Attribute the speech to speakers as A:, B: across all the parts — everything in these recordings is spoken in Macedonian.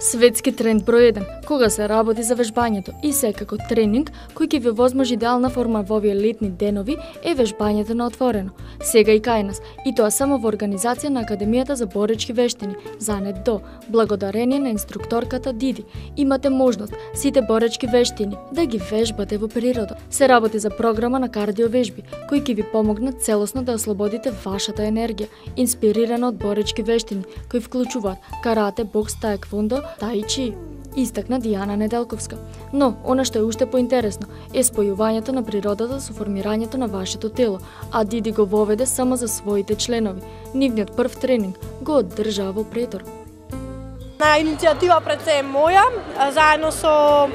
A: Светски тренд број 1, кога се работи за вежбањето и секако тренинг кој ќе ви возможи идеална форма во овие летни денови е вежбањето на отворено. Сега и кај нас, и тоа само во организација на Академијата за боречки вештини, занет до, благодарение на инструкторката Диди. Имате можност сите боречки вештини да ги вежбате во природа. Се работи за програма на кардиовежби, кои ќе ви помогнат целосно да ослободите вашата енергија, инспирирана од боречки вештини, кои вклучуваат карате, бокс, таеквондо, таичи, истакна Дијана Неделковска. Но, она што е уште поинтересно е спојувањето на природата со формирањето на вашето тело, а Диди го воведе само за своите членови. Нивниот прв тренинг го одржава во претор.
B: На иницијатива пред се е моја, заедно со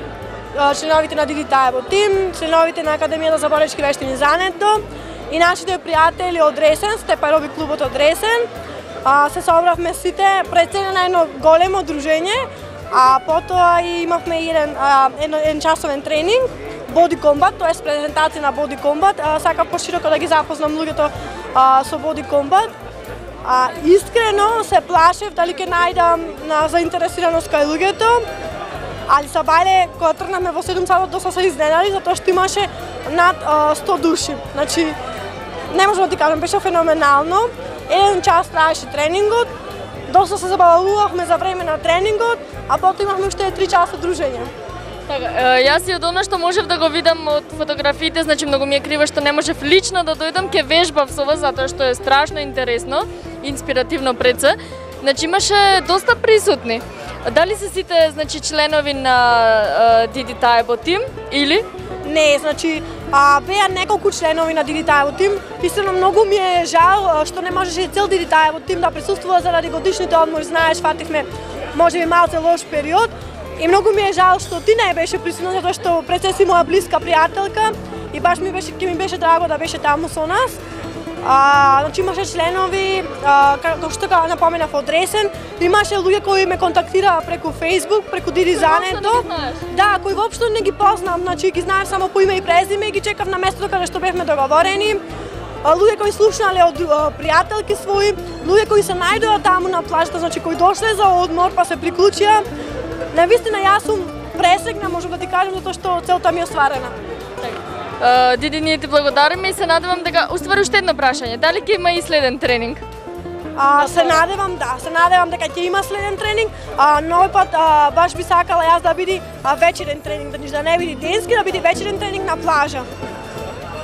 B: членовите на Диди Таево Тим, членовите на Академијата за боречки вештини Зането и нашите пријатели од Ресен, Степарови клубот од Ресен, а, се собравме сите прецене на едно големо дружење, а потоа и имавме еден, а, едно, еден часовен тренинг, Body Combat, тоа е презентација на Body Combat, а, пошироко да ги запознам луѓето а, со Body Combat. А, искрено се плашев дали ќе најдам на заинтересираност кај луѓето, али са бајле, кога тргнахме во 7 сатот, доста се изненади, затоа што имаше над а, 100 души. Значи, не можам да ти кажам, беше феноменално. Еден час траеше тренингот, доста се забавувавме за време на тренингот, а потоа имавме уште 3 часа дружење.
A: Така, јас и од она што можев да го видам од фотографиите, значи многу ми е криво што не можев лично да дојдам, ке вежбав со вас затоа што е страшно интересно, инспиративно пред се. Значи имаше доста присутни. Дали се сите значи членови на Диди Таебо тим или
B: Не, значи, а, беа неколку членови на Дидитаево тим. Истина многу ми е жал што не можеше цел Дидитаево тим да присуствува заради годишните одмори, знаеш, фатихме може би малце лош период. И многу ми е жал што ти не беше присутна затоа што пред си моја блиска пријателка и баш ми беше ќе ми беше драго да беше таму со нас. А, значи имаше членови, а, како што га напоменав од Ресен, имаше луѓе кои ме контактираа преку Facebook, преку Диризането. Да, кои воопшто не ги познам, значи ги знаев само по име и презиме и ги чекав на местото каде што бевме договорени. Луѓе кои слушнале од пријателки своји, луѓе кои се најдоа таму на плажата, значи кои дошле за одмор па се приклучија. На вистина јас сум пресегна, можам да ти кажам, затоа што целта ми е остварена.
A: Диди, ние ти благодариме и се надевам дека уствари уште едно прашање. Дали ќе има и следен тренинг?
B: А, се надевам, да, се надевам дека ќе има следен тренинг, а нови пат а, баш би сакала јас да биде а, вечерен тренинг, да, да не биде денски, да биде вечерен тренинг на плажа.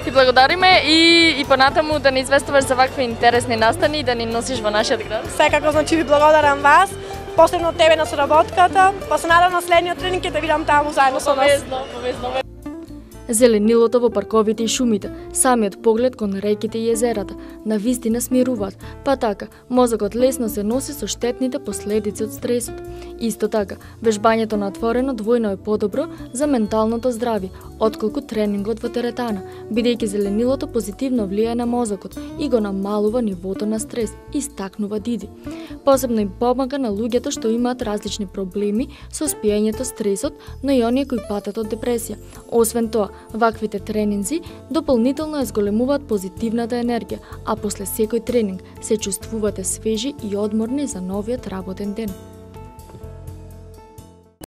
A: Ти благодариме и, и понатаму да не известуваш за вакви интересни настани и да ни носиш во нашиот град.
B: Секако, значи ви благодарам вас, посебно тебе на соработката, па се надам на следниот тренинг ќе да видам таму заедно со вас.
A: Повезно, повезно зеленилото во парковите и шумите, самиот поглед кон реките и езерата, на вистина смируваат, па така, мозокот лесно се носи со штетните последици од стресот. Исто така, вежбањето на отворено двојно е подобро за менталното здравје, отколку тренингот во теретана, бидејќи зеленилото позитивно влијае на мозокот и го намалува нивото на стрес, истакнува Диди. Посебно им помага на луѓето што имаат различни проблеми со спиењето, стресот, но и оние кои патат од депресија. Освен тоа, Ваквите тренинзи дополнително ја зголемуваат позитивната енергија, а после секој тренинг се чувствувате свежи и одморни за новиот работен ден.